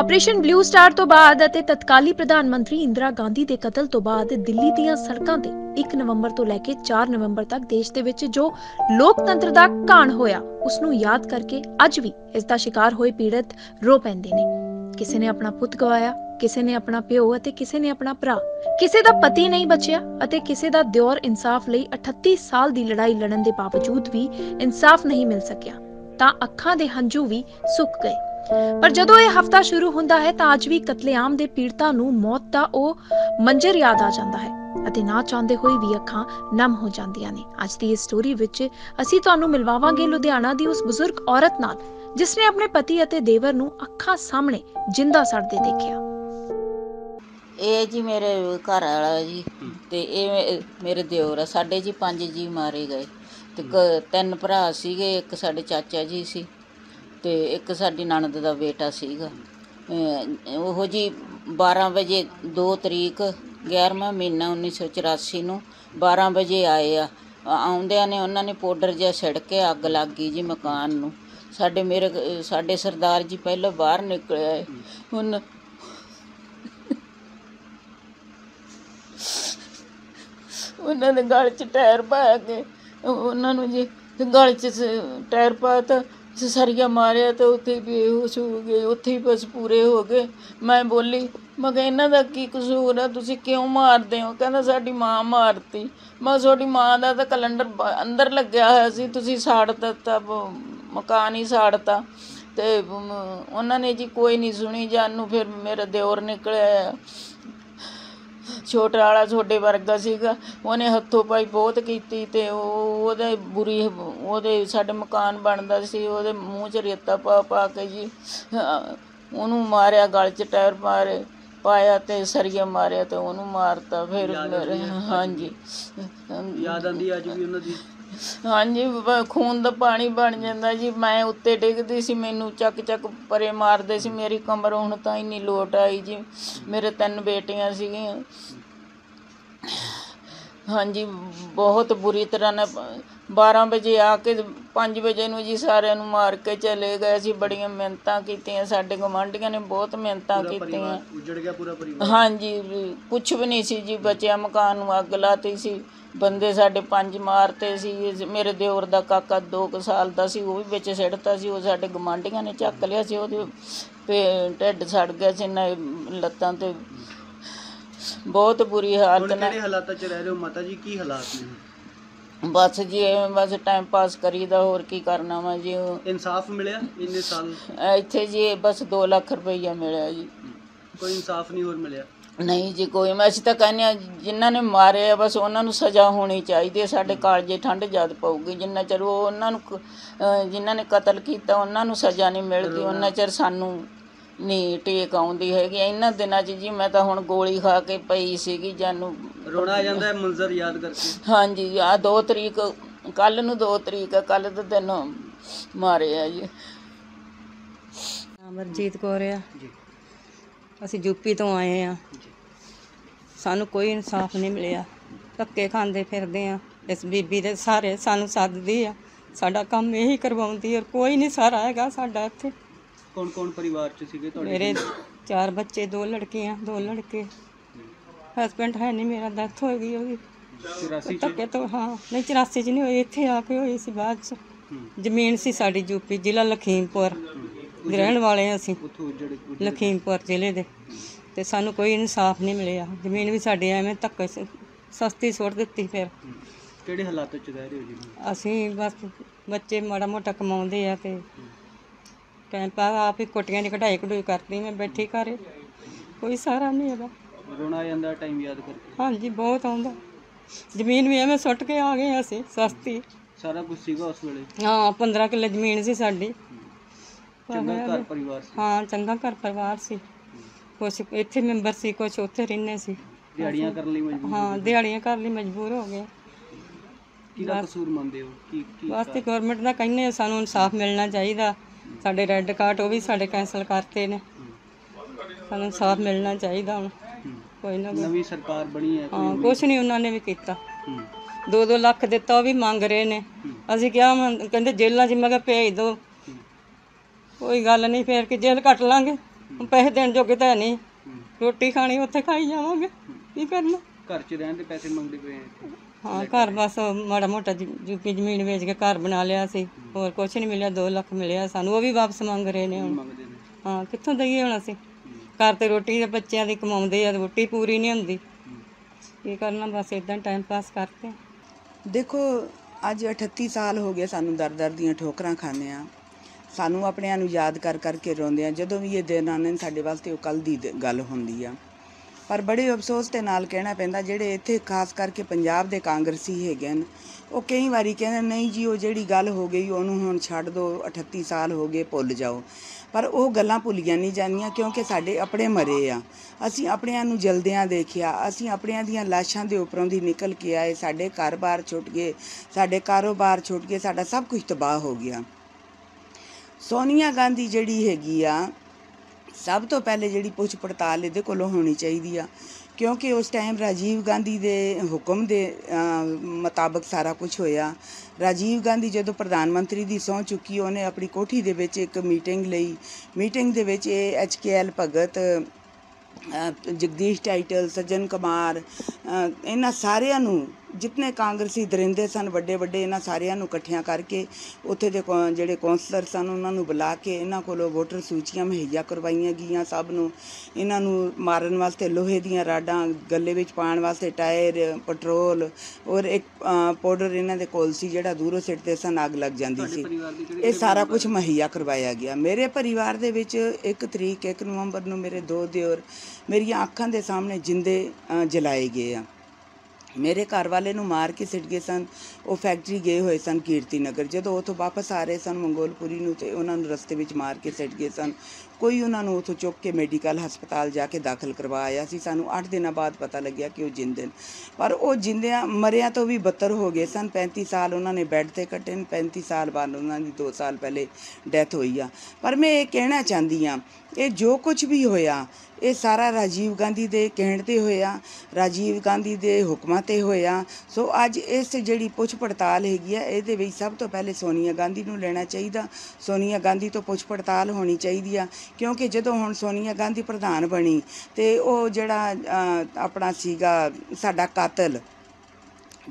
Operation blue star ਤੋਂ ਬਾਅਦ ਅਤੇ ਤਤਕਾਲੀ ਪ੍ਰਧਾਨ ਮੰਤਰੀ ਇੰਦਰਾ ਗਾਂਧੀ ਦੇ ਕਤਲ ਤੋਂ ਬਾਅਦ ਦਿੱਲੀ ਦੀਆਂ ਸੜਕਾਂ ਤੇ 1 ਨਵੰਬਰ ਤੋਂ ਲੈ ਕੇ 4 ਨਵੰਬਰ ਤੱਕ ਦੇਸ਼ ਦੇ ਵਿੱਚ ਜੋ ਲੋਕਤੰਤਰ ਦਾ ਘਾਣ ਹੋਇਆ ਉਸ ਨੂੰ ਯਾਦ ਕਰਕੇ ਅੱਜ ਵੀ ਇਸ ਦਾ ਸ਼ਿਕਾਰ ਹੋਏ ਪੀੜਤ ਰੋ ਪੈਂਦੇ ਨੇ। ਕਿਸੇ ਨੇ ਆਪਣਾ ਪੁੱਤ ਗਵਾਇਆ, ਕਿਸੇ ਨੇ ਆਪਣਾ ਪਿਓ ਅਤੇ ਕਿਸੇ ਨੇ ਆਪਣਾ ਭਰਾ। ਕਿਸੇ ਦਾ ਪਤੀ ਨਹੀਂ ਬਚਿਆ ਅਤੇ ਕਿਸੇ ਦਾ ਦਿਓਰ ਇਨਸਾਫ ਲਈ 38 ਸਾਲ ਦੀ ਲੜਾਈ ਲੜਨ ਦੇ ਬਾਵਜੂਦ ਵੀ ਇਨਸਾਫ ਨਹੀਂ ਮਿਲ ਸਕਿਆ, ਤਾਂ ਅੱਖਾਂ ਦੇ ਹੰਝੂ ਵੀ ਸੁੱਕ ਗਏ। ਪਰ ਜਦੋਂ ਇਹ ਹਫਤਾ ਸ਼ੁਰੂ ਹੁੰਦਾ ਹੈ ਤਾਂ ਅੱਜ ਵੀ ਕਤਲੇਆਮ ਦੇ ਪੀੜਤਾਂ ਨੂੰ ਮੌਤ ਦਾ ਉਹ ਮੰਜ਼ਰ ਯਾਦ ਆ ਜਾਂਦਾ ਹੈ ਅਤੇ ਨਾ ਚਾਹੁੰਦੇ ਹੋਏ ਵੀ ਅੱਖਾਂ ਨਮ ਹੋ ਜਾਂਦੀਆਂ ਨੇ। ਅੱਜ ਦੀ ਇਸ ਸਟੋਰੀ ਵਿੱਚ ਅਸੀਂ ਤੁਹਾਨੂੰ ਮਿਲਵਾਵਾਂਗੇ ਲੁਧਿਆਣਾ ਦੀ ਉਸ ਬਜ਼ੁਰਗ ਔਰਤ ਨਾਲ ਜਿਸ ਨੇ ਆਪਣੇ ਪਤੀ ਅਤੇ ਦੇਵਰ ਨੂੰ ਅੱਖਾਂ ਸਾਹਮਣੇ ਜਿੰਦਾ ਸੜਦੇ ਦੇਖਿਆ। ਇਹ ਜੀ ਮੇਰੇ ਘਰ ਵਾਲਾ ਜੀ ਤੇ ਇਹ ਮੇ- ਮੇਰੇ ਦਿਓਰ ਆ ਸਾਡੇ ਜੀ ਪੰਜ ਜੀ ਮਾਰੇ ਗਏ। ਤੇ ਕ- ਤਿੰਨ ਭਰਾ ਸੀਗੇ ਇੱਕ ਸਾਡੇ ਚਾਚਾ ਜੀ ਸੀ। ਤੇ ਇੱਕ ਸਾਡੀ ਨਣਦ ਦਾ ਬੇਟਾ ਸੀਗਾ। ਉਹ ਜੀ 12 ਵਜੇ 2 ਤਰੀਕ 11ਵਾਂ ਮਹੀਨਾ 1984 ਨੂੰ 12 ਵਜੇ ਆਏ ਆ। ਆਉਂਦਿਆਂ ਨੇ ਉਹਨਾਂ ਨੇ ਪਾਊਡਰ ਜਿਹਾ ਛਿੜਕ ਕੇ ਅੱਗ ਲੱਗ ਗਈ ਜੀ ਮਕਾਨ ਨੂੰ। ਸਾਡੇ ਮੇਰੇ ਸਾਡੇ ਸਰਦਾਰ ਜੀ ਪਹਿਲਾਂ ਬਾਹਰ ਨਿਕਲੇ ਹੁਣ ਉਹਨਾਂ ਦੇ ਗਲ 'ਚ ਟਾਇਰ ਪਾ ਕੇ, ਉਹਨਾਂ ਨੂੰ ਜੀ ਗਲ 'ਚ ਸ- ਟਾਇਰ ਪਾਤਾ ਸਰੀਆ ਮਾਰਿਆ ਤੇ ਉੱਥੇ ਹੀ ਬੇਹੋਸ਼ ਹੋ ਗਏ, ਉੱਥੇ ਹੀ ਬਸ ਪੂਰੇ ਹੋ ਗਏ। ਮੈਂ ਬੋਲੀ, ਮੈਂ ਕਿਹਾ, ਇਹਨਾਂ ਦਾ ਕੀ ਕਸੂਰ ਆ? ਤੁਸੀਂ ਕਿਉਂ ਮਾਰਦੇ ਹੋ? ਕਹਿੰਦਾ, ਸਾਡੀ ਮਾਂ ਮਾਰਤੀ। ਮੈਂ ਤੁਹਾਡੀ ਮਾਂ ਦਾ ਤਾਂ ਕੈਲੰਡਰ ਅੰਦਰ ਲੱਗਿਆ ਹੋਇਆ ਸੀ, ਤੁਸੀਂ ਸਾੜ ਦਿੱਤਾ ਮਕਾਨ ਹੀ ਸਾੜਤਾ। ਤੇ ਉਹਨਾਂ ਨੇ ਜੀ ਕੋਈ ਨਹੀਂ ਸੁਣੀ, ਜਾਨੂੰ ਫਿਰ ਮੇਰਾ ਦਿਓਰ ਨਿਕਲਿਆ ਛੋਟਾ ਵਾਲਾ ਛੋਟੇ ਵਰਗਾ ਸੀਗਾ ਉਹਨੇ ਹੱਥੋਂ ਪਾਈ ਬਹੁਤ ਕੀਤੀ ਤੇ ਉਹ ਉਹਦੇ ਬੁਰੀ ਉਹਦੇ ਸਾਡੇ ਮਕਾਨ ਬਣਦਾ ਸੀ ਉਹਦੇ ਮੂੰਹ 'ਚ ਰੇਤਾ ਪਾ ਪਾ ਕੇ ਜੀ ਉਹਨੂੰ ਮਾਰਿਆ ਗਲ 'ਚ ਟਾਇਰ ਮਾਰੇ ਪਾਇਆ ਤੇ ਸਰੀਆ ਮਾਰਿਆ ਤੇ ਉਹਨੂੰ ਮਾਰਤਾ ਫਿਰ ਮੇਰੇ ਹਾਂਜੀ। ਯਾਦ ਆਂਦੀ ਅੱਜ ਵੀ ਉਹਨਾਂ ਦੀ? ਹਾਂਜੀ ਖੂਨ ਦਾ ਪਾਣੀ ਬਣ ਜਾਂਦਾ ਜੀ ਮੈਂ ਉੱਤੇ ਡਿੱਗਦੀ ਸੀ ਮੈਨੂੰ ਚੱਕ ਚੱਕ ਪਰੇ ਮਾਰਦੇ ਸੀ ਮੇਰੀ ਕਮਰ ਹੁਣ ਤਾਂ ਇੰਨੀ ਲੋਟ ਆਈ ਜੀ ਮੇਰੇ ਤਿੰਨ ਬੇਟੀਆਂ ਸੀਗੀਆਂ। ਹਾਂਜੀ ਬਹੁਤ ਬੁਰੀ ਤਰ੍ਹਾਂ ਨਾਲ 12 ਵਜੇ ਆ ਕੇ 5 ਵਜੇ ਨੂੰ ਜੀ ਸਾਰਿਆਂ ਨੂੰ ਮਾਰ ਕੇ ਚਲੇ ਗਏ ਸੀ। ਬੜੀਆਂ ਮਿਹਨਤਾਂ ਕੀਤੀਆਂ ਸਾਡੇ ਗੁਆਂਢੀਆਂ ਨੇ ਬਹੁਤ ਮਿਹਨਤਾਂ ਕੀਤੀਆਂ ਪਰਿਵਾਰ ਉਜੜ ਗਿਆ ਪੂਰਾ ਪਰਿਵਾਰ? ਹਾਂਜੀ ਕੁਝ ਵੀ ਨਹੀਂ ਸੀ ਜੀ ਬਚਿਆ ਮਕਾਨ ਨੂੰ ਅੱਗ ਲਾਤੀ ਸੀ। ਬੰਦੇ ਸਾਡੇ ਪੰਜ ਮਾਰਤੇ ਸੀ ਮੇਰੇ ਦਿਓਰ ਦਾ ਕਾਕਾ 2 ਸਾਲ ਦਾ ਸੀ ਉਹ ਵੀ ਵਿੱਚ ਸਿੱਟਤਾ ਸੀ ਉਹ ਸਾਡੇ ਗਮਾਂਡੀਆਂ ਨੇ ਚੱਕ ਲਿਆ ਸੀ ਉਹਦੇ ਢਿੱਡ ਸੜ ਗਿਆ ਸੀ ਨਾ ਲੱਤਾਂ ਤੇ। ਬਹੁਤ ਬੁਰੀ ਹਾਲਤ ਹੁਣ ਨਾਲ ਕਿਹੜੇ ਹਾਲਾਤਾਂ 'ਚ ਰਹਿ ਰਹੇ ਹੋ? ਮਾਤਾ ਜੀ ਕੀ ਹਾਲਾਤ ਨੇ? ਬਸ ਜੀ ਐਵੇਂ ਬਸ ਟਾਈਮ ਪਾਸ ਕਰੀਦਾ ਹੋਰ ਕੀ ਕਰਨਾ ਵਾ ਜੀ। ਉਹ- ਇਨਸਾਫ ਮਿਲਿਆ ਇੰਨੇ ਸਾਲ? ਇੱਥੇ ਜੀ ਬਸ 2 ਲੱਖ ਰੁਪਈਆ ਮਿਲਿਆ ਜੀ। ਕੋਈ ਇਨਸਾਫ ਨਹੀਂ ਹੋਰ ਮਿਲਿਆ? ਨਹੀਂ ਜੀ ਕੋਈ ਮੈਂ ਅਸੀਂ ਤਾਂ ਕਹਿੰਦੇ ਆ ਜਿਨ੍ਹਾਂ ਨੇ ਮਾਰੇ ਆ ਬਸ ਉਹਨਾਂ ਨੂੰ ਸਜ਼ਾ ਹੋਣੀ ਚਾਹੀਦੀ ਹੈ। ਸਾਡੇ ਕਾਲਜੇ ਠੰਡ ਜਦ ਪਊਗੀ। ਜਿੰਨਾ ਚਿਰ ਉਹ ਉਹਨਾਂ ਨੂੰ ਕ- ਅਹ ਜਿਨ੍ਹਾਂ ਨੇ ਕਤਲ ਕੀਤਾ ਉਹਨਾਂ ਨੂੰ ਸਜ਼ਾ ਨਹੀਂ ਮਿਲਦੀ। ਉਹਨਾਂ ਚਿਰ ਸਾਨੂੰ ਨਹੀਂ ਟੇਕ ਆਉਂਦੀ ਹੈਗੀ ਇਹਨਾਂ ਦਿਨਾਂ 'ਚ ਜੀ ਮੈਂ ਤਾਂ ਹੁਣ ਗੋਲੀ ਖਾ ਕੇ ਪਈ ਸੀਗੀ ਜਾਨੂੰ ਰੋਣਾ ਆ ਜਾਂਦਾ ਹੈ ਮੰਜ਼ਰ ਯਾਦ ਕਰਕੇ। ਹਾਂਜੀ ਆ 2 ਤਰੀਕ ਕੱਲ ਨੂੰ 2 ਤਰੀਕ ਕੱਲ ਦੇ ਦਿਨ ਮਾਰੇ ਆ ਜੀ। ਅਮਰਜੀਤ ਕੌਰ ਆ। ਜੀ। ਅਸੀਂ ਯੂਪੀ ਤੋਂ ਆਏ ਆ। ਸਾਨੂੰ ਕੋਈ ਇਨਸਾਫ ਨਹੀਂ ਮਿਲਿਆ। ਧੱਕੇ ਖਾਂਦੇ ਫਿਰਦੇ ਆ। ਇਸ ਬੀਬੀ ਦੇ ਸਾਰੇ ਸਾਨੂੰ ਸੱਦਦੀ ਆ। ਸਾਡਾ ਕੰਮ ਇਹੀ ਕਰਵਾਉਂਦੀ ਔਰ ਕੋਈ ਨਹੀਂ ਸਾਰਾ ਹੈਗਾ ਸਾਡਾ ਇੱਥੇ। ਕੌਣ ਕੌਣ ਪਰਿਵਾਰ 'ਚ ਸੀਗੇ ਤੁਹਾਡੇ ਮੇਰੇ ਚਾਰ ਬੱਚੇ ਦੋ ਲੜਕੀਆਂ ਦੋ ਲੜਕੇ। ਹਸਬੈਂਡ ਹੈ ਨਹੀਂ ਮੇਰਾ ਡੈਥ ਹੋ ਗਈ ਉਹਦੀ। 84 'ਚ? ਧੱਕੇ ਤੋਂ ਹਾਂ। ਨਹੀਂ 84 ਚ ਨਹੀਂ ਹੋਈ ਇੱਥੇ ਆ ਕੇ ਹੋਈ ਸੀ ਬਾਅਦ ਚ। ਜ਼ਮੀਨ ਸੀ ਸਾਡੀ ਯੂਪੀ ਜ਼ਿਲ੍ਹਾ ਲਖੀਮਪੁਰ। ਦੇ ਰਹਿਣ ਵਾਲੇ ਹਾਂ ਅਸੀਂ। ਉੱਥੋਂ ਲਖੀਮਪੁਰ ਜ਼ਿਲ੍ਹੇ ਦੇ। ਤੇ ਸਾਨੂੰ ਕੋਈ ਇਨਸਾਫ ਨਹੀਂ ਮਿਲਿਆ। ਜ਼ਮੀਨ ਵੀ ਸਾਡੇ ਐਵੇਂ ਧੱਕੇ ਸ- ਸਸਤੀ ਸੁੱਟ ਦਿੱਤੀ ਫਿਰ। ਕਿਹੜੇ ਹਾਲਾਤਾਂ 'ਚ ਰਹਿ ਰਹੇ ਹੋ ਜੀ? ਅਸੀਂ ਬਸ ਬੱਚੇ ਮਾੜਾ ਮੋਟਾ ਕਮਾਉਂਦੇ ਆ ਤੇ ਟਾਈਮ ਪਾ ਆਪ ਹੀ ਕੋਟੀਆਂ ਦੀ ਕਢਾਈ ਕਢੂਈ ਕਰਦੀ ਮੈਂ ਬੈਠੀ ਘਰੇ। ਕੋਈ ਸਾਰਾ ਨਹੀਂ ਹੈਗਾ। ਰੋਣਾ ਜਾਂਦਾ ਟਾਈਮ ਯਾਦ ਕਰਕੇ। ਹਾਂਜੀ ਬਹੁਤ ਆਉਂਦਾ। ਜ਼ਮੀਨ ਵੀ ਐਵੇਂ ਸੁੱਟ ਕੇ ਆ ਗਏ ਅਸੀਂ ਸਸਤੀ। ਸਾਰਾ ਕੁਝ ਸੀਗਾ ਉਸ ਵੇਲੇ? ਹਾਂ 15 ਕਿੱਲੇ ਜ਼ਮੀਨ ਸੀ ਸਾਡੀ। ਚੰਗਾ ਘਰ ਪਰਿਵਾਰ ਸੀ। ਹਾਂ ਚੰਗਾ ਘਰ ਪਰਿਵਾਰ ਸੀ। ਕੁਛ ਇੱਥੇ ਮੈਂਬਰ ਸੀ ਕੁਛ ਉੱਥੇ ਰਹਿੰਦੇ ਸੀ। ਦਿਹਾੜੀਆਂ ਕਰਨ ਲਈ ਮਜਬੂਰ ਹਾਂ ਦਿਹਾੜੀਆਂ ਕਰਨ ਲਈ ਮਜਬੂਰ ਹੋ ਗਏ। ਕਿਹਦਾ ਕਸੂਰ ਮੰਨਦੇ ਹੋ? ਕੀ ਕੀ ਬਸ ਤੇ ਗਵਰਨਮੈਂਟ ਦਾ ਕਹਿੰਦੇ ਸਾਨੂੰ ਇਨਸਾਫ ਮਿਲਣਾ ਚਾਹੀਦਾ। ਸਾਡੇ ਰੈੱਡ ਕਾਰਡ ਉਹ ਵੀ ਸਾਡੇ ਕੈਂਸਲ ਕਰਤੇ ਨੇ। ਸਾਨੂੰ ਇਨਸਾਫ ਮਿਲਣਾ ਚਾਹੀਦਾ ਹੁਣ। ਕੋਈ ਨਾ ਕੋਈ। ਨਵੀਂ ਸਰਕਾਰ ਬਣੀ ਹੈ ਹਾਂ ਕੁਛ ਨਹੀਂ ਉਹਨਾਂ ਨੇ ਵੀ ਕੀਤਾ। ਹੂੰ। 2-2 ਲੱਖ ਦਿੱਤਾ ਉਹ ਵੀ ਮੰਗ ਰਹੇ ਨੇ। ਅਸੀਂ ਕਿਹਾ ਮੈਂ- ਕਹਿੰਦੇ ਜੇਲ੍ਹਾਂ 'ਚ ਮੈਂ ਕਿਹਾ ਭੇਜ ਦਿਓ ਕੋਈ ਗੱਲ ਨਹੀਂ ਫੇਰ ਕਿ ਜੇਲ੍ਹ ਕੱਟ ਲਾਂਗੇ। ਹੁਣ ਪੈਸੇ ਦੇਣ ਜੋਗੇ ਤਾਂ ਨਹੀਂ ਹੂੰ। ਰੋਟੀ ਖਾਣੀ ਉੱਥੇ ਖਾਈ ਜਾਵਾਂਗੇ। ਕੀ ਕਰਨਾ? ਘਰ 'ਚ ਰਹਿਣ ਦੇ ਪੈਸੇ ਮੰਗਦੇ ਪਏ ਆ ਹਾਂ ਘਰ ਬਸ ਮਾੜਾ ਮੋਟਾ ਜੁਪੀ ਜ਼ਮੀਨ ਵੇਚ ਕੇ ਘਰ ਬਣਾ ਲਿਆ ਸੀ। ਹੋਰ ਕੁਝ ਨਹੀਂ ਮਿਲਿਆ 2 ਲੱਖ ਮਿਲਿਆ ਸਾਨੂੰ। ਉਹ ਵੀ ਵਾਪਸ ਮੰਗ ਰਹੇ ਨੇ ਹੁਣ। ਮੰਗਦੇ ਨੇ। ਹਾਂ ਕਿੱਥੋਂ ਦਈਏ ਹੁਣ ਅਸੀਂ? ਘਰ ਤੇ ਰੋਟੀ ਦੇ ਬੱਚਿਆਂ ਦੀ ਕਮਾਉਂਦੇ ਆ ਰੋਟੀ ਪੂਰੀ ਨਹੀਂ ਹੁੰਦੀ। ਕੀ ਕਰਨਾ ਬਸ ਇਦਾਂ ਟਾਈਮ ਪਾਸ ਕਰਦੇ ਹਾਂ। ਦੇਖੋ ਅੱਜ 38 ਸਾਲ ਹੋ ਗਏ ਸਾਨੂੰ ਦਰ-ਦਰ ਦੀਆਂ ਠੋਕਰਾਂ ਖਾਂਦੇ ਆ ਸਾਨੂੰ ਆਪਣਿਆਂ ਨੂੰ ਯਾਦ ਕਰ ਕਰਕੇ ਰੋਂਦੇ ਆ ਜਦੋਂ ਵੀ ਇਹ ਦਿਨ ਆਉਂਦੇ ਨੇ ਸਾਡੇ ਵਾਸਤੇ ਉਹ ਕੱਲ ਦੀ ਦ- ਗੱਲ ਹੁੰਦੀ ਆ। ਪਰ ਬੜੇ ਅਫਸੋਸ ਦੇ ਨਾਲ ਕਹਿਣਾ ਪੈਂਦਾ, ਜਿਹੜੇ ਇੱਥੇ ਖਾਸ ਕਰਕੇ ਪੰਜਾਬ ਦੇ ਕਾਂਗਰਸੀ ਹੈਗੇ ਨੇ ਉਹ ਕਈ ਵਾਰੀ ਕਹਿੰਦੇ, ਨਹੀਂ ਜੀ, ਉਹ ਜਿਹੜੀ ਗੱਲ ਹੋ ਗਈ, ਉਹਨੂੰ ਹੁਣ ਛੱਡ ਦਿਓ 38 ਸਾਲ ਹੋ ਗਏ, ਭੁੱਲ ਜਾਓ। ਪਰ ਉਹ ਗੱਲਾਂ ਭੁੱਲੀਆਂ ਨਹੀਂ ਜਾਂਦੀਆਂ, ਕਿਉਂਕਿ ਸਾਡੇ ਆਪਣੇ ਮਰੇ ਆ। ਅਸੀਂ ਆਪਣਿਆਂ ਨੂੰ ਜਲਦਿਆਂ ਦੇਖਿਆ, ਅਸੀਂ ਆਪਣਿਆਂ ਦੀਆਂ ਲਾਸ਼ਾਂ ਦੇ ਉੱਪਰੋਂ ਦੀ ਨਿਕਲ ਕੇ ਆਏ, ਸਾਡੇ ਘਰ-ਬਾਰ ਛੁੱਟ ਗਏ, ਸਾਡੇ ਕਾਰੋਬਾਰ ਛੁੱਟ ਗਏ, ਸਾਡਾ ਸਭ ਕੁਝ ਤਬਾਹ ਹੋ ਗਿਆ। ਸੋਨੀਆ ਗਾਂਧੀ ਜਿਹੜੀ ਹੈਗੀ ਆ ਸਭ ਤੋਂ ਪਹਿਲੇ ਜਿਹੜੀ ਪੁੱਛ ਪੜਤਾਲ ਇਹਦੇ ਕੋਲੋਂ ਹੋਣੀ ਚਾਹੀਦੀ ਆ। ਕਿਉਂਕਿ ਉਸ ਟਾਈਮ ਰਾਜੀਵ ਗਾਂਧੀ ਦੇ ਹੁਕਮ ਦੇ ਮੁਤਾਬਕ ਸਾਰਾ ਕੁਝ ਹੋਇਆ। ਰਾਜੀਵ ਗਾਂਧੀ ਜਦੋਂ ਪ੍ਰਧਾਨ ਮੰਤਰੀ ਦੀ ਸਹੁੰ ਚੁੱਕੀ, ਉਹਨੇ ਆਪਣੀ ਕੋਠੀ ਦੇ ਵਿੱਚ ਇੱਕ ਮੀਟਿੰਗ ਲਈ। ਮੀਟਿੰਗ ਦੇ ਵਿੱਚ ਇਹ ਐਚਕੇਐਲ ਭਗਤ ਜਗਦੀਸ਼ ਟਾਈਟਲ, ਸੱਜਣ ਕੁਮਾਰ ਇਹਨਾਂ ਸਾਰਿਆਂ ਨੂੰ ਜਿਤਨੇ ਕਾਂਗਰਸੀ ਦਰਿੰਦੇ ਸਨ ਵੱਡੇ ਵੱਡੇ ਇਹਨਾਂ ਸਾਰਿਆਂ ਨੂੰ ਇਕੱਠਿਆਂ ਕਰਕੇ ਉੱਥੇ ਦੇ ਕੌ- ਜਿਹੜੇ ਕੌਂਸਲਰ ਸਨ ਉਹਨਾਂ ਨੂੰ ਬੁਲਾ ਕੇ ਇਹਨਾਂ ਕੋਲੋਂ ਵੋਟਰ ਸੂਚੀਆਂ ਮੁਹੱਈਆ ਕਰਵਾਈਆਂ ਗਈਆਂ ਸਭ ਨੂੰ। ਇਹਨਾਂ ਨੂੰ ਮਾਰਨ ਵਾਸਤੇ ਲੋਹੇ ਦੀਆਂ ਰਾਡਾਂ ਗੱਲੇ ਵਿੱਚ ਪਾਉਣ ਵਾਸਤੇ ਟਾਇਰ ਪੈਟਰੋਲ ਔਰ ਇੱਕ ਅ, ਪਾਊਡਰ ਇਹਨਾਂ ਦੇ ਕੋਲ ਸੀ ਜਿਹੜਾ ਦੂਰੋਂ ਸਿੱਟਦੇ ਸਨ ਅੱਗ ਲੱਗ ਜਾਂਦੀ ਸੀ। ਇਹ ਸਾਰਾ ਕੁਝ ਮੁਹੱਈਆ ਕਰਵਾਇਆ ਗਿਆ। ਮੇਰੇ ਪਰਿਵਾਰ ਦੇ ਵਿੱਚ 1 ਤਰੀਕ 1 ਨਵੰਬਰ ਨੂੰ ਮੇਰੇ ਦੋ ਦਿਓਰ ਮੇਰੀਆਂ ਅੱਖਾਂ ਦੇ ਸਾਹਮਣੇ ਜਿੰਦੇ ਅ, ਜਲਾਏ ਗਏ ਆ। ਮੇਰੇ ਘਰ ਵਾਲੇ ਨੂੰ ਮਾਰ ਕੇ ਸਿੱਟ ਗਏ ਸਨ। ਉਹ ਫੈਕਟਰੀ ਗਏ ਹੋਏ ਸਨ ਕੀਰਤੀ ਨਗਰ ਜਦੋਂ ਉਥੋਂ ਵਾਪਸ ਆ ਰਹੇ ਸਨ ਮੰਗੋਲਪੁਰੀ ਨੂੰ ਤੇ ਉਹਨਾਂ ਨੂੰ ਰਸਤੇ ਵਿੱਚ ਮਾਰ ਕੇ ਸਿੱਟ ਗਏ ਸਨ। ਕੋਈ ਉਹਨਾਂ ਨੂੰ ਉਥੋਂ ਚੁੱਕ ਕੇ ਮੈਡੀਕਲ ਹਸਪਤਾਲ ਜਾ ਕੇ ਦਾਖਲ ਕਰਵਾ ਆਇਆ ਸੀ। ਸਾਨੂੰ 8 ਦਿਨਾਂ ਬਾਅਦ ਪਤਾ ਲੱਗਿਆ ਕਿ ਉਹ ਜਿੰਦੇ ਨੇ। ਪਰ ਉਹ ਜਿੰਦਿਆਂ ਮਰਿਆਂ ਤੋਂ ਵੀ ਬੱਤਰ ਹੋ ਗਏ ਸਨ। 35 ਸਾਲ ਉਹਨਾਂ ਨੇ ਬੈੱਡ ਤੇ ਕੱਟੇ ਨੇ। 35 ਸਾਲ ਬਾਅਦ ਉਹਨਾਂ ਦੀ 2 ਸਾਲ ਪਹਿਲੇ ਡੈਥ ਹੋਈ ਆ। ਪਰ ਮੈਂ ਇਹ ਕਹਿਣਾ ਚਾਹੁੰਦੀ ਆ ਇਹ ਜੋ ਕੁਝ ਵੀ ਹੋਇਆ, ਇਹ ਸਾਰਾ ਰਾਜੀਵ ਗਾਂਧੀ ਦੇ ਕਹਿਣ ਤੇ ਹੋਇਆ, ਰਾਜੀਵ ਗਾਂਧੀ ਦੇ ਹੁਕਮਾਂ ਤੇ ਹੋਇਆ। ਸੋ ਅੱਜ ਇਸ ਜਿਹੜੀ ਪੁੱਛ ਪੁੱਛ ਪੜਤਾਲ ਹੈਗੀ ਆ, ਇਹਦੇ ਵਿੱਚ ਸਭ ਤੋਂ ਪਹਿਲੇ ਸੋਨੀਆ ਗਾਂਧੀ ਨੂੰ ਲੈਣਾ ਚਾਹੀਦਾ। ਸੋਨੀਆ ਗਾਂਧੀ ਤੋਂ ਪੁੱਛ ਪੜਤਾਲ ਹੋਣੀ ਚਾਹੀਦੀ ਆ, ਕਿਉਂਕਿ ਜਦੋਂ ਹੁਣ ਸੋਨੀਆ ਗਾਂਧੀ ਪ੍ਰਧਾਨ ਬਣੀ ਤੇ ਉਹ ਜਿਹੜਾ ਆਪਣਾ ਸੀਗਾ ਸਾਡਾ ਕਾਤਲ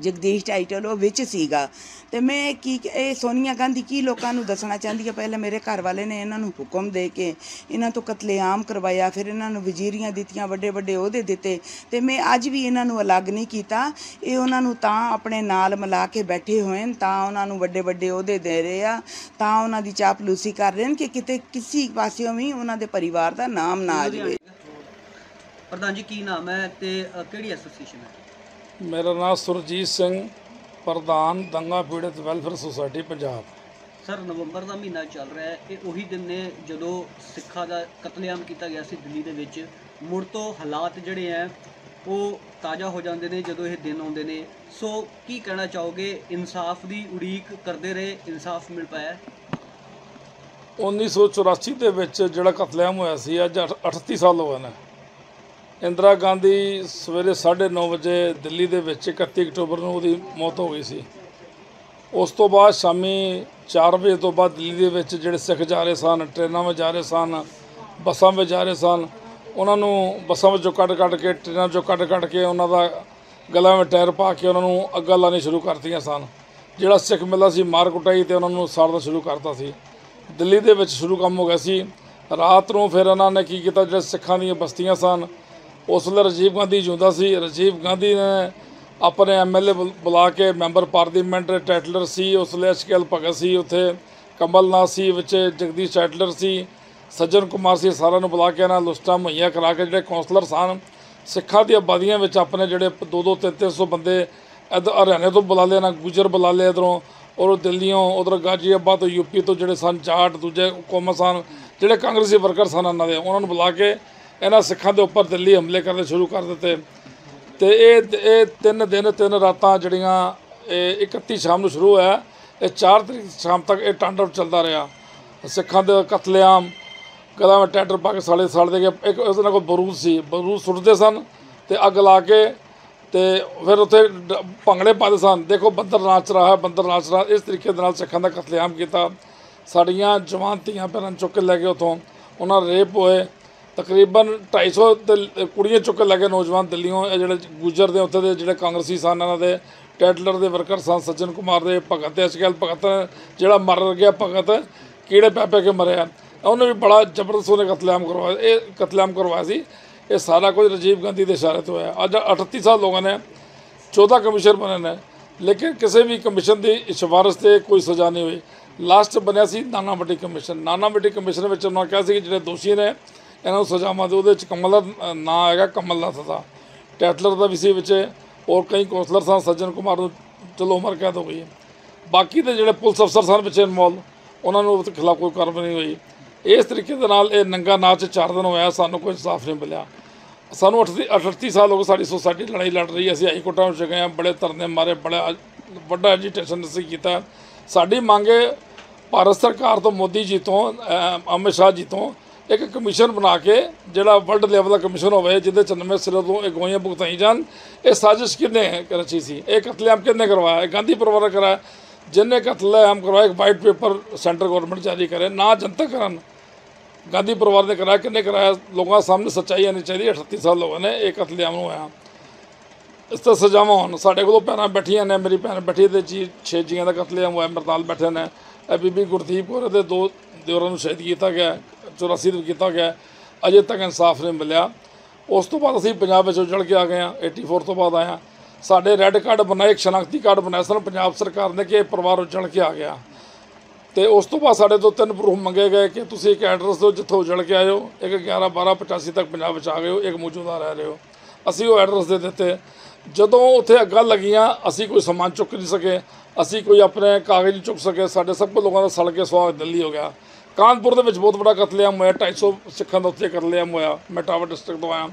ਜਗਦੀਸ਼ ਟਾਈਟਲ ਉਹ ਵਿੱਚ ਸੀਗਾ। ਤੇ ਮੈਂ ਕੀ ਇਹ ਸੋਨੀਆ ਗਾਂਧੀ ਕੀ ਲੋਕਾਂ ਨੂੰ ਦੱਸਣਾ ਚਾਹੁੰਦੀ ਹੈ ਪਹਿਲਾਂ ਮੇਰੇ ਘਰ ਵਾਲੇ ਨੇ ਇਹਨਾਂ ਨੂੰ ਹੁਕਮ ਦੇ ਕੇ ਇਹਨਾਂ ਤੋਂ ਕਤਲੇਆਮ ਕਰਵਾਇਆ, ਫਿਰ ਇਹਨਾਂ ਨੂੰ ਵਜ਼ੀਰੀਆਂ ਦਿੱਤੀਆਂ ਵੱਡੇ ਵੱਡੇ ਅਹੁਦੇ ਦਿੱਤੇ। ਤੇ ਮੈਂ ਅੱਜ ਵੀ ਇਹਨਾਂ ਨੂੰ ਅਲੱਗ ਨਹੀਂ ਕੀਤਾ। ਇਹ ਉਹਨਾਂ ਨੂੰ ਤਾਂ ਆਪਣੇ ਨਾਲ ਮਿਲਾ ਕੇ ਬੈਠੇ ਹੋਏ ਨੇ, ਤਾਂ ਉਹਨਾਂ ਨੂੰ ਵੱਡੇ ਵੱਡੇ ਅਹੁਦੇ ਦੇ ਰਹੇ ਆ, ਤਾਂ ਉਹਨਾਂ ਦੀ ਚਾਪਲੂਸੀ ਕਰ ਰਹੇ ਨੇ ਕਿ ਕਿਤੇ ਕਿਸੇ ਪਾਸਿਓਂ ਵੀ ਉਹਨਾਂ ਦੇ ਪਰਿਵਾਰ ਦਾ ਨਾਮ ਨਾ ਆ ਜਾਵੇ। ਪ੍ਰਧਾਨ ਜੀ, ਕੀ ਨਾਮ ਹੈ ਤੇ ਕਿਹੜੀ ਐਸੋਸੀਏਸ਼ਨ ਹੈ? ਮੇਰਾ ਨਾਮ ਸੁਰਜੀਤ ਸਿੰਘ ਪ੍ਰਧਾਨ ਦੰਗਾ ਪੀੜਤ ਵੈਲਫੇਅਰ ਸੁਸਾਇਟੀ ਪੰਜਾਬ। ਸਰ ਨਵੰਬਰ ਦਾ ਮਹੀਨਾ ਚੱਲ ਰਿਹਾ ਹੈ ਇਹ ਉਹੀ ਦਿਨ ਨੇ ਜਦੋਂ ਸਿੱਖਾਂ ਦਾ ਕਤਲੇਆਮ ਕੀਤਾ ਗਿਆ ਸੀ ਦਿੱਲੀ ਦੇ ਵਿੱਚ ਮੁੜ ਤੋਂ ਹਾਲਾਤ ਜਿਹੜੇ ਹੈ ਉਹ ਤਾਜ਼ਾ ਹੋ ਜਾਂਦੇ ਨੇ ਜਦੋਂ ਇਹ ਦਿਨ ਆਉਂਦੇ ਨੇ। ਸੋ ਕੀ ਕਹਿਣਾ ਚਾਹੋਗੇ? ਇਨਸਾਫ ਦੀ ਉਡੀਕ ਕਰਦੇ ਰਹੇ ਇਨਸਾਫ ਮਿਲ ਪਾਇਆ? ਹੈ? 1984 ਦੇ ਵਿੱਚ ਜਿਹੜਾ ਕਤਲੇਆਮ ਹੋਇਆ ਸੀ ਅੱਜ ਅੱਠ- 38 ਸਾਲ ਹੋ ਗਏ ਨੇ। ਇੰਦਰਾ ਗਾਂਧੀ ਸਵੇਰੇ 9:30 ਵਜੇ ਦਿੱਲੀ ਦੇ ਵਿੱਚ 31 ਅਕਤੂਬਰ ਨੂੰ ਉਹਦੀ ਮੌਤ ਹੋ ਗਈ ਸੀ। ਉਸ ਤੋਂ ਬਾਅਦ ਸ਼ਾਮੀ 4 ਵਜੇ ਤੋਂ ਬਾਅਦ ਦਿੱਲੀ ਦੇ ਵਿੱਚ ਜਿਹੜੇ ਸਿੱਖ ਜਾ ਰਹੇ ਸਨ, ਟ੍ਰੇਨਾਂ ਵਿੱਚ ਜਾ ਰਹੇ ਸਨ, ਬੱਸਾਂ ਵਿੱਚ ਜਾ ਰਹੇ ਸਨ, ਉਹਨਾਂ ਨੂੰ ਬੱਸਾਂ ਵਿੱਚੋਂ ਕੱਢ ਕੱਢ ਕੇ, ਟ੍ਰੇਨਾਂ ਵਿੱਚੋਂ ਕੱਢ ਕੱਢ ਕੇ ਉਹਨਾਂ ਦਾ ਗਲਾਂ ਵਿੱਚ ਟਾਇਰ ਪਾ ਕੇ ਉਹਨਾਂ ਨੂੰ ਅੱਗਾਂ ਲਾਉਣੀ ਸ਼ੁਰੂ ਕਰਤੀਆਂ ਸਨ। ਜਿਹੜਾ ਸਿੱਖ ਮਿਲਦਾ ਸੀ, ਮਾਰ ਕੁਟਾਈ ਤੇ ਉਹਨਾਂ ਨੂੰ ਸਾੜਨਾ ਸ਼ੁਰੂ ਕਰਤਾ ਸੀ। ਦਿੱਲੀ ਦੇ ਵਿੱਚ ਸ਼ੁਰੂ ਕੰਮ ਹੋ ਗਿਆ ਸੀ। ਰਾਤ ਨੂੰ ਫਿਰ ਉਹਨਾਂ ਨੇ ਕੀ ਕੀਤਾ, ਜਿਹੜੇ ਸਿੱਖਾਂ ਦੀਆਂ ਬਸਤੀਆਂ ਸਨ ਉਸ ਵੇਲੇ ਰਾਜੀਵ ਗਾਂਧੀ ਜਿਉਂਦਾ ਸੀ। ਰਾਜੀਵ ਗਾਂਧੀ ਨੇ ਆਪਣੇ ਐਮਐਲਏ ਬੁਲਾ ਕੇ ਮੈਂਬਰ ਪਾਰਲੀਮੈਂਟ ਟੈਟਲਰ ਸੀ। ਉਸ ਵੇਲੇ ਐਚਕੇਐਲ ਭਗਤ ਸੀ, ਉੱਥੇ ਕਮਲਨਾਥ ਸੀ, ਵਿੱਚ ਜਗਦੀਸ਼ ਟੈਟਲਰ ਸੀ, ਸੱਜਣ ਕੁਮਾਰ ਸੀ, ਸਾਰਿਆਂ ਨੂੰ ਬੁਲਾ ਕੇ ਇਹਨਾਂ ਲੁਸਟਾਂ ਮੁਹੱਈਆ ਕਰਾ ਕੇ ਜਿਹੜੇ ਕਾਉਂਸਲਰ ਸਨ, ਸਿੱਖਾਂ ਦੀ ਆਬਾਦੀਆਂ ਵਿੱਚ ਆਪਣੇ ਜਿਹੜੇ ਦੋ ਦੋ ਤਿੰਨ ਤਿੰਨ ਸੌ ਬੰਦੇ ਇੱਧਰ ਹਰਿਆਣੇ ਤੋਂ ਬੁਲਾ ਲਿਆ ਨਾ ਗੁਜਰ ਬੁਲਾ ਲਿਆ ਇੱਧਰੋਂ, ਔਰ ਦਿੱਲੀੋਂ, ਉਧਰ ਗਾਜ਼ੀਆਬਾਦ ਤੋਂ ਯੂਪੀ ਤੋਂ ਜਿਹੜੇ ਸਨ ਜਾਟ ਦੂਜੇ ਕੌਮ ਸਨ, ਜਿਹੜੇ ਕਾਂਗਰਸੀ ਵਰਕਰ ਸਨ ਉਹਨਾਂ ਦੇ, ਉਹਨਾਂ ਨੂੰ ਬੁਲਾ ਕੇ ਇਹਨਾਂ ਸਿੱਖਾਂ ਦੇ ਉੱਪਰ ਦਿੱਲੀ ਹਮਲੇ ਕਰਨੇ ਸ਼ੁਰੂ ਕਰ ਦਿੱਤੇ। ਤੇ ਇਹ ਇਹ ਤਿੰਨ ਦਿਨ, ਤਿੰਨ ਰਾਤਾਂ ਜਿਹੜੀਆਂ ਇਹ 31 ਸ਼ਾਮ ਨੂੰ ਸ਼ੁਰੂ ਹੋਇਆ, ਇਹ 4 ਤਰੀਕ ਸ਼ਾਮ ਤੱਕ ਇਹ ਟਾਂਡਵ ਚੱਲਦਾ ਰਿਹਾ। ਸਿੱਖਾਂ ਦੇ ਕਤਲੇਆਮ ਗਲਾਂ ਵਿੱਚ ਟੈਂਟਰ ਪਾ ਕੇ ਸਾਲੇ ਸਾੜਦੇ ਗਏ ਇੱਕ ਉਸ ਨਾਲ ਕੋਲ ਬਰੂਦ ਸੀ, ਬਰੂਦ ਸੁੱਟਦੇ ਸਨ ਤੇ ਅੱਗ ਲਾ ਕੇ ਤੇ ਫਿਰ ਉੱਥੇ ਡ- ਭੰਗੜੇ ਪਾਦੇ ਸਨ। ਦੇਖੋ ਬੰਦਰ ਨਾਚ ਰਿਹਾ ਹੈ ਬੰਦਰ ਨਾਚ ਰਿਹਾ, ਇਸ ਤਰੀਕੇ ਦੇ ਨਾਲ ਸਿੱਖਾਂ ਦਾ ਕਤਲੇਆਮ ਕੀਤਾ। ਸਾਡੀਆਂ ਜਵਾਨ ਧੀਆਂ ਭੈਣਾਂ ਨੂੰ ਚੁੱਕ ਕੇ ਲੈ ਗਏ ਉਥੋਂ। ਉਹਨਾਂ ਰੇਪ ਹੋਏ। ਤਕਰੀਬਨ 250 ਤੇ ਕੁੜੀਆਂ ਚੁੱਕ ਕੇ ਲੈ ਨੌਜਵਾਨ ਦਿੱਲੀੋਂ ਇਹ ਜਿਹੜੇ ਗੁਜਰ ਦੇ ਉੱਥੇ ਦੇ ਜਿਹੜੇ ਕਾਂਗਰਸੀ ਸਨ ਇਹਨਾਂ ਦੇ ਟੈਟਲਰ ਦੇ ਵਰਕਰ ਸਨ ਸੱਜਣ ਕੁਮਾਰ ਦੇ, ਭਗਤ ਤੇ ਅਸ਼ਕਲ ਭਗਤ, ਜਿਹੜਾ ਮਰ ਗਿਆ ਭਗਤ, ਕੀੜੇ ਪੈ ਪੈ ਕੇ ਮਰਿਆ ਉਹਨੇ ਵੀ ਬੜਾ ਜ਼ਬਰਦਸਤ ਉਹਨੇ ਕਤਲੇਆਮ ਕਰਵਾਇਆ, ਇਹ ਕਤਲੇਆਮ ਕਰਵਾਇਆ ਸੀ। ਇਹ ਸਾਰਾ ਕੁਝ ਰਾਜੀਵ ਗਾਂਧੀ ਦੇ ਇਸ਼ਾਰੇ ਤੋਂ ਹੋਇਆ। ਅੱਜ 38 ਸਾਲ ਲੋਕਾਂ ਨੇ 14 ਕਮਿਸ਼ਨ ਬਣੇ ਨੇ, ਲੇਕਿਨ ਕਿਸੇ ਵੀ ਕਮਿਸ਼ਨ ਦੀ ਸਿਫਾਰਿਸ਼ ਤੇ ਕੋਈ ਸਜ਼ਾ ਨਹੀਂ ਹੋਈ। ਲਾਸਟ ਬਣਿਆ ਸੀ ਨਾਨਾ ਵੱਡੀ ਕਮਿਸ਼ਨ। ਨਾਨਾ ਵੱਡੀ ਕਮਿਸ਼ਨ ਵਿੱਚ ਉਹਨਾਂ ਕਿਹਾ ਸੀ ਕਿ ਜਿਹੜੇ ਦੋਸ਼ੀ ਨੇ ਇਹਨਾਂ ਨੂੰ ਸਜ਼ਾਵਾਂ ਦਿਓ ਉਹਦੇ ਵਿੱਚ ਕਮਲ ਦਾ ਨਾਂ ਹੈਗਾ ਕਮਲ ਨਾਥ ਦਾ ਟੈਟਲਰ ਦਾ ਵੀ ਸੀ ਵਿੱਚ ਔਰ ਕਈ ਕੌਂਸਲਰ ਸਨ, ਸੱਜਣ ਕੁਮਾਰ ਨੂੰ ਚਲੋ ਉਮਰ ਕੈਦ ਹੋ ਗਈ ਹੈ। ਬਾਕੀ ਦੇ ਜਿਹੜੇ ਪੁਲਿਸ ਅਫਸਰ ਸਨ ਵਿੱਚ ਇਨਵੋਲ ਉਹਨਾਂ ਨੂੰ ਉਹਦੇ ਖਿਲਾਫ ਕੋਈ ਕਾਰਵਾਈ ਨਹੀਂ ਹੋਈ। ਇਸ ਤਰੀਕੇ ਦੇ ਨਾਲ ਇਹ ਨੰਗਾ ਨਾਚ ਚਾਰ ਦਿਨ ਹੋਇਆ, ਸਾਨੂੰ ਕੋਈ ਇਨਸਾਫ ਨਹੀਂ ਮਿਲਿਆ। ਸਾਨੂੰ 38 38 ਸਾਲ ਹੋ ਗਏ ਸਾਡੀ ਸੁਸਾਇਟੀ ਲੜਾਈ ਲੜ ਰਹੀ ਹੈ, ਅਸੀਂ ਹਾਈ ਕੋਰਟਾਂ ਵਿੱਚ ਗਏ ਹਾਂ, ਬੜੇ ਧਰਨੇ ਮਾਰੇ, ਬੜਾ ਵੱਡਾ ਐਜੀਟੇਸ਼ਨ ਅਸੀਂ ਕੀਤਾ। ਸਾਡੀ ਮੰਗ ਹੈ, ਭਾਰਤ ਸਰਕਾਰ ਤੋਂ, ਮੋਦੀ ਜੀ ਤੋਂ ਅਮਿਤ ਸ਼ਾਹ ਜੀ ਤੋਂ ਇੱਕ ਕਮਿਸ਼ਨ ਬਣਾ ਕੇ ਜਿਹੜਾ ਵਰਲਡ ਲੈਵਲ ਦਾ ਕਮਿਸ਼ਨ ਹੋਵੇ, ਜਿਹਦੇ 94 ਸਿਰੇ ਤੋਂ ਇਹ ਗੋਈਆਂ ਭੁਗਤਾਈ ਜਾਣ। ਇਹ ਸਾਜ਼ਿਸ਼ ਕਿਹਨੇ ਰਚੀ ਸੀ? ਇਹ ਕਤਲੇਆਮ ਕਿਹਨੇ ਕਰਵਾਇਆ? ਇਹ ਗਾਂਧੀ ਪਰਿਵਾਰ ਨੇ ਕਰਾਇਆ। ਜਿੰਨੇ ਕਤਲੇਆਮ ਕਰਵਾਇਆ ਇੱਕ ਵਾਈਟ ਪੇਪਰ ਸੈਂਟਰ ਗਵਰਨਮੈਂਟ ਜਾਰੀ ਕਰੇ। ਨਾ ਜਨਤਕ ਕਰਨ। ਗਾਂਧੀ ਪਰਿਵਾਰ ਨੇ ਕਰਾਇਆ ਕਿੰਨੇ ਕਰਾਇਆ? ਲੋਕਾਂ ਸਾਹਮਣੇ ਸੱਚਾਈ ਆਣੀ ਚਾਹੀਦੀ ਹੈ। 38 ਸਾਲ ਲੋਕਾਂ ਨੇ ਇਹ ਕਤਲੇਆਮ ਨੂੰ ਹੋਇਆ ਇਸ ਤੋਂ ਸਜ਼ਾਵਾਂ ਹੋਣ। ਸਾਡੇ ਕੋਲੋਂ ਭੈਣਾਂ ਬੈਠੀਆਂ ਨੇ, ਮੇਰੀ ਭੈਣ ਬੈਠੀ ਤੇ ਜੀ ਛੇ ਜੀਆਂ ਦਾ ਕਤਲੇਆਮ ਹੋਇਆ। ਮਰਤਾਲ ਬੈਠੇ ਨੇ। ਇਹ ਬੀਬੀ ਗੁਰਦੀਪ ਕੌਰ ਦੇ ਦੋ ਦਿਓਰਾਂ ਨੂੰ ਸ਼ਹੀਦ ਕੀਤਾ ਗਿਆ। 84 ਨੂੰ ਕੀਤਾ ਗਿਆ ਅਜੇ ਤੱਕ ਇਨਸਾਫ ਨਹੀਂ ਮਿਲਿਆ। ਉਸ ਤੋਂ ਬਾਅਦ ਅਸੀਂ ਪੰਜਾਬ ਵਿੱਚ ਉਜੜ ਕੇ ਆ ਗਏ ਹਾਂ। 84 ਤੋਂ ਬਾਅਦ ਆਇਆ ਸਾਡੇ ਰੈੱਡ ਕਾਰਡ ਬਣਾਏ ਇੱਕ ਸ਼ਨਾਖਤੀ ਕਾਰਡ ਬਣਾਇਆ ਸਨ। ਪੰਜਾਬ ਸਰਕਾਰ ਨੇ ਕਿ ਇਹ ਪਰਿਵਾਰ ਉਜੜ ਕੇ ਆ ਗਿਆ ਤੇ ਉਸ ਤੋਂ ਬਾਅਦ ਸਾਡੇ ਤੋਂ ਤਿੰਨ ਪ੍ਰੂਫ ਮੰਗੇ ਗਏ ਕਿ ਤੁਸੀਂ ਇੱਕ ਐਡਰੈਸ ਦਿਓ ਜਿੱਥੋਂ ਉਜੜ ਕੇ ਆਏ ਹੋ ਇੱਕ 11 12 85 ਤੱਕ ਪੰਜਾਬ ਵਿੱਚ ਆ ਗਏ ਹੋ। ਇੱਕ ਮੌਜੂਦਾ ਰਹਿ ਰਹੇ ਹੋ। ਅਸੀਂ ਉਹ ਐਡਰੈਸ ਦੇ ਦਿੱਤੇ। ਜਦੋਂ ਉੱਥੇ ਅੱਗਾਂ ਲੱਗੀਆਂ, ਅਸੀਂ ਕੋਈ ਸਮਾਨ ਚੁੱਕ ਨਹੀਂ ਸਕੇ। ਅਸੀਂ ਕੋਈ ਆਪਣੇ ਕਾਗਜ਼ ਨਹੀਂ ਚੁੱਕ ਸਕੇ। ਸਾਡੇ ਸਭ ਲੋਕਾਂ ਦਾ ਸੜ ਕੇ ਸੁਆਹ ਦਿੱਲੀ ਹੋ ਗਿਆ। ਕਾਨਪੁਰ ਦੇ ਵਿੱਚ ਬਹੁਤ ਵੱਡਾ ਕਤਲੇਆਮ ਹੋਇਆ 250 ਸਿੱਖਾਂ ਦਾ ਉੱਥੇ ਕਤਲੇਆਮ ਹੋਇਆ ਮੈਂ ਟਾਵਰ ਡਿਸਟ੍ਰਿਕਟ ਤੋਂ ਆਇਆ।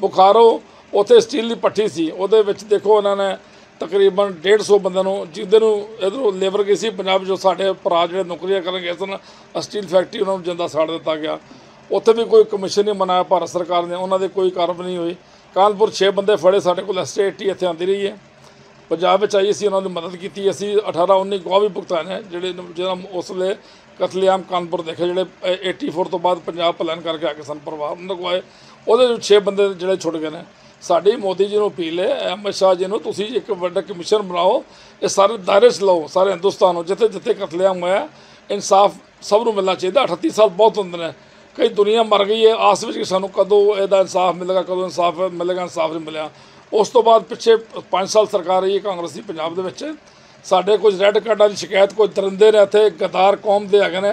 ਬੁਖਾਰੋ ਉੱਥੇ ਸਟੀਲ ਦੀ ਪੱਠੀ ਸੀ, ਉਹਦੇ ਵਿੱਚ ਦੇਖੋ ਉਹਨਾਂ ਨੇ ਤਕਰੀਬਨ 150 ਬੰਦਿਆਂ ਨੂੰ, ਜਿਹਦੇ ਨੂੰ ਇਧਰੋਂ ਲੇਬਰ ਗਈ ਸੀ, ਪੰਜਾਬ ਜੋ ਸਾਡੇ ਭਰਾ ਜਿਹੜੇ ਨੌਕਰੀਆਂ ਕਰਨ ਗਏ ਸਨ ਸਟੀਲ ਫੈਕਟਰੀ ਉਹਨਾਂ ਨੂੰ ਜਿੰਦਾ ਸਾੜ ਦਿੱਤਾ ਗਿਆ। ਉੱਥੇ ਵੀ ਕੋਈ ਕਮਿਸ਼ਨ ਨਹੀਂ ਮਨਾਇਆ, ਭਾਰਤ ਸਰਕਾਰ ਨੇ, ਉਹਨਾਂ ਦੇ ਕੋਈ ਕਾਰਵਾਈ ਨਹੀਂ ਹੋਈ। ਕਾਨਪੁਰ 6 ਬੰਦੇ ਫੜੇ, ਸਾਡੇ ਕੋਲ ਐਸਟੇਟੀ ਇੱਥੇ ਆਂਦੀ ਰਹੀ ਹੈ। ਪੰਜਾਬ ਵਿੱਚ ਆਈ ਅਸੀਂ ਉਹਨਾਂ ਦੀ ਮਦਦ ਕੀਤੀ। ਅਸੀਂ 18 19 ਗਵਾਹ ਵੀ ਭੁਗਤਾਏ ਨੇ ਜਿਹੜੇ ਜਿਹੜਾ ਉਸ ਵੇਲੇ ਕਤਲੇਆਮ ਕਾਨਪੁਰ ਦੇਖੇ ਜਿਹੜੇ ਅ, 84 ਤੋਂ ਬਾਅਦ ਪੰਜਾਬ ਪਲਾਨ ਕਰਕੇ ਆ ਕੇ ਸਨ ਪਰਿਵਾਰ ਉਹਨਾਂ ਕੋਲ ਆਏ ਉਹਦੇ ਵਿੱਚ 6 ਬੰਦੇ ਜਿਹੜੇ ਛੁੱਟ ਗਏ ਨੇ। ਸਾਡੀ ਮੋਦੀ ਜੀ ਨੂੰ ਅਪੀਲ ਹੈ ਅਮਿਤ ਸ਼ਾਹ ਜੀ ਨੂੰ ਤੁਸੀਂ ਇੱਕ ਵੱਡਾ ਕਮਿਸ਼ਨ ਬਣਾਓ ਇਹ ਸਾਰੇ ਦਾਇਰੇ 'ਚ ਲਓ ਸਾਰੇ ਹਿੰਦੁਸਤਾਨ ਨੂੰ ਜਿੱਥੇ ਜਿੱਥੇ ਕਤਲੇਆਮ ਹੋਇਆ ਇਨਸਾਫ ਸਭ ਨੂੰ ਮਿਲਣਾ ਚਾਹੀਦਾ। 38 ਸਾਲ ਬਹੁਤ ਹੁੰਦੇ ਨੇ। ਕਈ ਦੁਨੀਆ ਮਰ ਗਈ ਹੈ ਆਸ ਵਿੱਚ ਕਿ ਸਾਨੂੰ ਕਦੋਂ ਇਹਦਾ ਇਨਸਾਫ ਮਿਲੇਗਾ ਕਦੋਂ ਇਨਸਾਫ ਮਿਲੇਗਾ ਇਨਸਾਫ ਨਹੀਂ ਮਿਲਿਆ। ਉਸ ਤੋਂ ਬਾਅਦ ਪਿੱਛੇ 5 ਸਾਲ ਸਰਕਾਰ ਰਹੀ ਹੈ ਕਾਂਗਰਸ ਦੀ ਪੰਜਾਬ ਦੇ ਵਿੱਚ। ਸਾਡੇ ਕੁਝ ਰੈੱਡ ਕਾਰਡਾਂ ਦੀ ਸ਼ਿਕਾਇਤ ਕੋਈ ਦਰਿੰਦੇ ਨੇ ਇੱਥੇ, ਗਦਾਰ ਕੌਮ ਦੇ ਹੈਗੇ ਨੇ।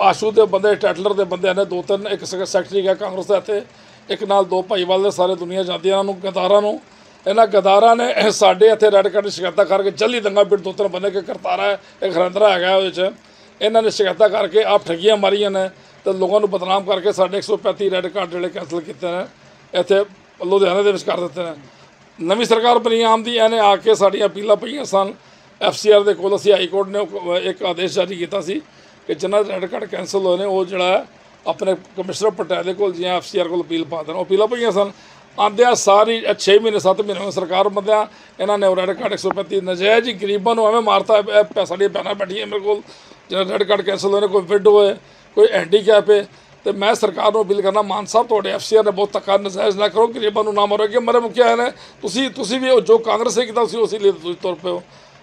ਆਸ਼ੂ ਦੇ ਬੰਦੇ ਟੈਟਲਰ ਦੇ ਬੰਦੇ ਨੇ, ਦੋ ਤਿੰਨ, ਇੱਕ ਸੈਕਟਰੀ ਗਿਆ ਕਾਂਗਰਸ ਦਾ ਇੱਥੇ, ਇੱਕ ਨਾਲ ਦੋ ਭਾਈਵਾਲ ਦੇ ਸਾਰੇ ਦੁਨੀਆ ਜਾਂਦੀ ਹੈ ਇਹਨਾਂ ਨੂੰ, ਗਦਾਰਾਂ ਨੂੰ। ਇਹਨਾਂ ਗਦਾਰਾਂ ਨੇ ਸਾਡੇ ਇੱਥੇ ਰੈੱਡ ਕਾਰਡ ਦੀ ਸ਼ਿਕਾਇਤਾਂ ਕਰਕੇ ਜਲਦੀ ਦੰਗਾ ਪਿੰਡ ਦੋ ਤਿੰਨ ਬੰਦੇ ਕਿ ਕਰਤਾਰਾ ਇੱਕ ਹਰਿੰਦਰਾ ਹੈਗਾ ਉਹਦੇ 'ਚ ਇਹਨਾਂ ਨੇ ਸ਼ਿਕਾਇਤਾਂ ਕਰਕੇ ਆਪ ਠੱਗੀਆਂ ਮਾਰੀਆਂ ਨੇ ਤੇ ਲੋਕਾਂ ਨੂੰ ਬਦਨਾਮ ਕਰਕੇ ਸਾਡੇ 135 ਰੈੱਡ ਕਾਰਡ ਜਿਹੜੇ ਕੈਂਸਲ ਕੀਤੇ ਨੇ, ਇੱਥੇ ਲੁਧਿਆਣੇ ਦੇ ਵਿੱਚ ਕਰ ਦਿੱਤੇ ਨੇ। ਨਵੀਂ ਸਰਕਾਰ ਬਣੀ ਆਮਦੀ ਇਹਨੇ ਆ ਕੇ ਸਾਡੀਆਂ ਅਪੀਲਾਂ ਪਈਆਂ ਸਨ। ਐਫਸੀਆਰ ਦੇ ਕੋਲ ਅਸੀਂ ਹਾਈ ਕੋਰਟ ਨੇ ਉਹ ਇੱਕ ਆਦੇਸ਼ ਜਾਰੀ ਕੀਤਾ ਸੀ ਕਿ ਜਿਨ੍ਹਾਂ ਦੇ ਰੈੱਡ ਕਾਰਡ ਕੈਂਸਲ ਹੋਏ ਨੇ, ਉਹ ਜਿਹੜਾ ਆਪਣੇ ਕਮਿਸ਼ਨਰ ਪਟਿਆਲੇ ਦੇ ਕੋਲ ਜਾਂ ਐਫਸੀਆਰ ਕੋਲ ਅਪੀਲ ਪਾ ਦੇਣ। ਉਹ ਅਪੀਲਾਂ ਪਈਆਂ ਸਨ। ਆਂਦਿਆਂ ਸਾਰੀ 6 ਮਹੀਨੇ 7 ਮਹੀਨੇ ਹੋਏ ਸਰਕਾਰ ਬੰਦਿਆਂ, ਇਹਨਾਂ ਨੇ ਉਹ ਰੈੱਡ ਕਾਰਡ 135 ਨਜਾਇਜ਼ ਹੀ ਗਰੀਬਾਂ ਨੂੰ ਐਵੇਂ ਮਾਰਤਾ, ਇਹ ਪੈ- ਸਾਡੀਆਂ ਭੈਣਾਂ ਬੈਠੀਆਂ ਮੇਰੇ ਕੋਲ ਜਿਹੜਾ ਰੈੱਡ ਕਾਰਡ ਕੈਂਸਲ ਹੋਏ ਨੇ, ਕੋਈ ਵਿਡ ਹੈ ਕੋਈ ਹੈਂਡੀਕੈਪ ਹੈ ਤੇ ਮੈਂ ਸਰਕਾਰ ਨੂੰ ਅਪੀਲ ਕਰਨਾ, ਮਾਨ ਸਾਹਿਬ, ਤੁਹਾਡੇ ਐਫਸੀਆਰ ਨੇ ਬਹੁਤ ਧੱਕਾ ਨਜਾਇਜ਼ ਨਾ ਕਰੋ, ਗਰੀਬਾਂ ਨੂੰ ਨਾ ਮਾਰੋ ਕਿ ਮਰੇ ਮੁਖਿਆ ਹੈ ਨੇ। ਤੁਸੀਂ ਤੁਸੀਂ ਵੀ ਉਹ ਜੋ ਕਾਂਗਰਸ ਨੇ ਕੀਤਾ ਤੁਸੀਂ ਉਸੇ ਲਈ ਤੁਸੀਂ ਤੁਰ ਪਏ ਹੋ।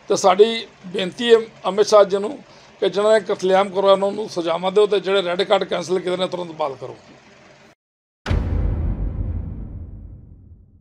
ਤੇ ਸਾਡੀ ਬੇਨਤੀ ਹੈ ਅਮਿਤ ਸ਼ਾਹ ਜੀ ਨੂੰ ਕਿ ਜਿਹਨਾਂ ਨੇ ਕਤਲੇਆਮ ਕਰਵਾਇਆ, ਉਹਨਾਂ ਨੂੰ ਸਜ਼ਾਵਾਂ ਦਿਓ ਤੇ ਜਿਹੜੇ ਰੈੱਡ ਕਾਰਡ ਕੈਂਸਲ ਕੀਤੇ ਨੇ, ਤੁਰੰਤ ਬਹਾਲ ਕਰੋ।